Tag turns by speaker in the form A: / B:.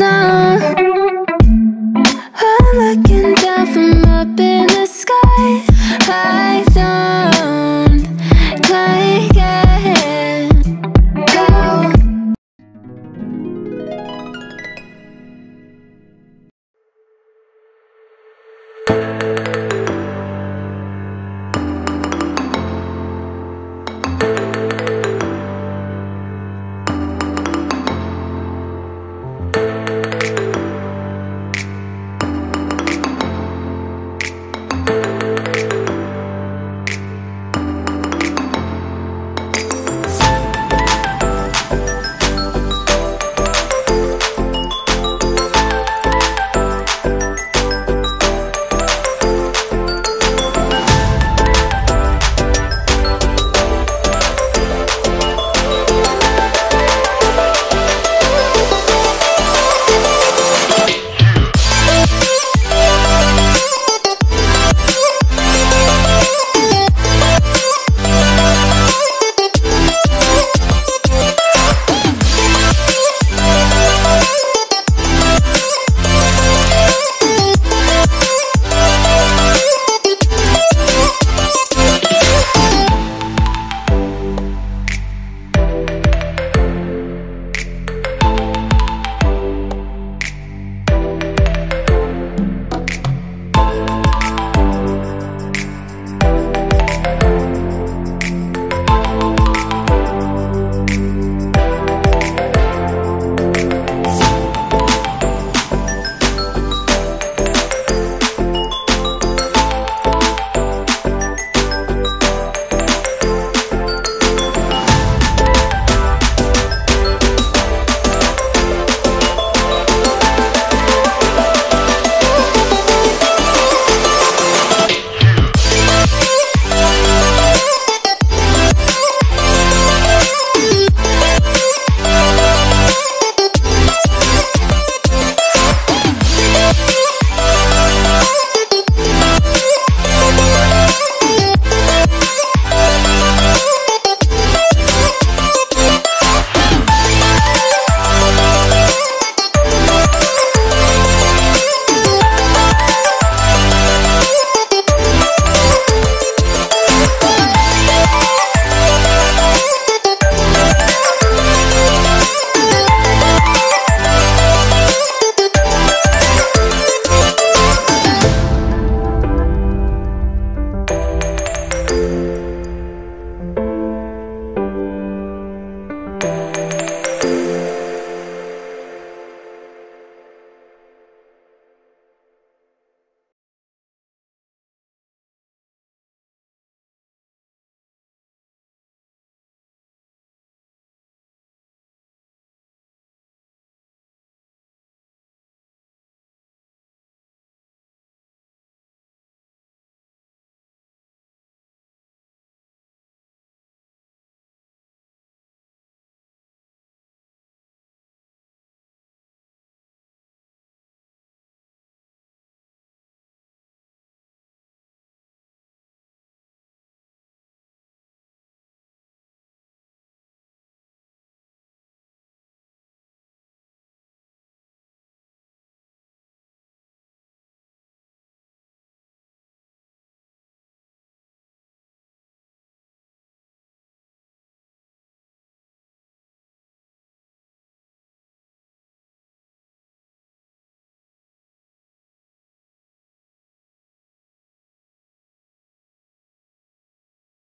A: now